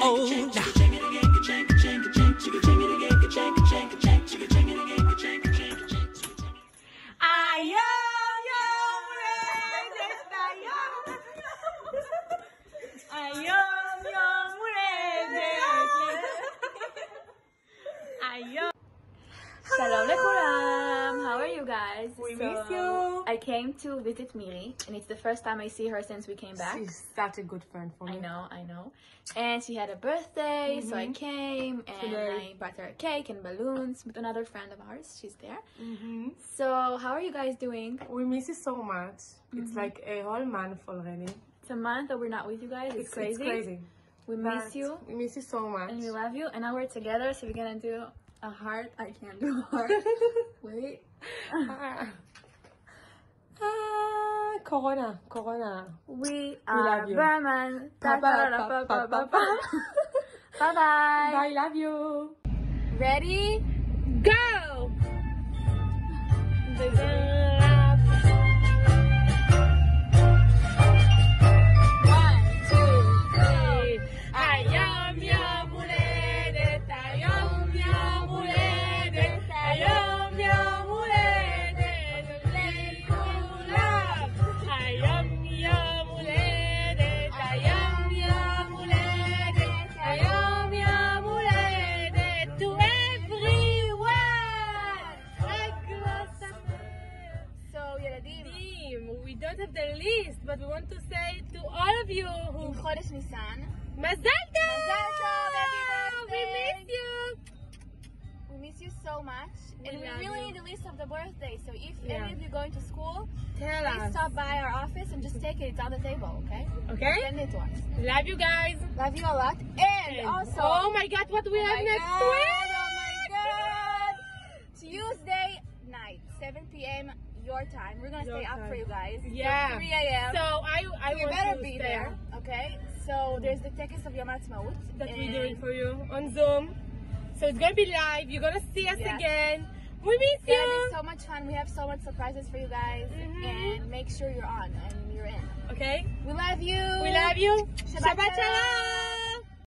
Oh, I am young, I Salam How are you guys? We so, miss you. I came to visit Miri and it's the first time I see her since we came back. She's such a good friend for me. I know, I know. And she had a birthday, so I came and Today. I brought her a cake and balloons with another friend of ours. She's there. hmm So, how are you guys doing? We miss you so much. It's like a whole month already. It's a month that we're not with you guys. It's, crazy. It's crazy. We miss you We miss you so much. and we love you. And now we're together, so we're gonna do a heart. I can't do a heart. Wait. Corona, Corona. We love are you. Berman. Bye bye. I love you. Ready? Go! We don't have the list, but we want to say to all of you who. In Chodesh Nisan. Mazal tov! We miss you! We miss you so much, we and we really you. need the list of the birthday. So if yeah. any of you going to school, Tell please us. stop by our office and just take it. It's on the table, okay? Okay. Send it to us. Love you guys. Love you a lot. And, also. Oh my God! What we oh have next God, week? Oh my God! Tuesday night, 7 p.m your time. We're gonna Your stay up for you guys. Yeah. 3 a.m. So I I you better be stay there, okay? So there's the Tekes of Yom Ha'atzmaut. that we're doing for you on Zoom. So it's gonna be live. You're gonna see us Yes. again. We miss It's gonna be so much fun. We have so much surprises for you guys, Mhm. and make sure you're on and you're in. Okay? We love you. We love you. Shabbat Shabbat shalom.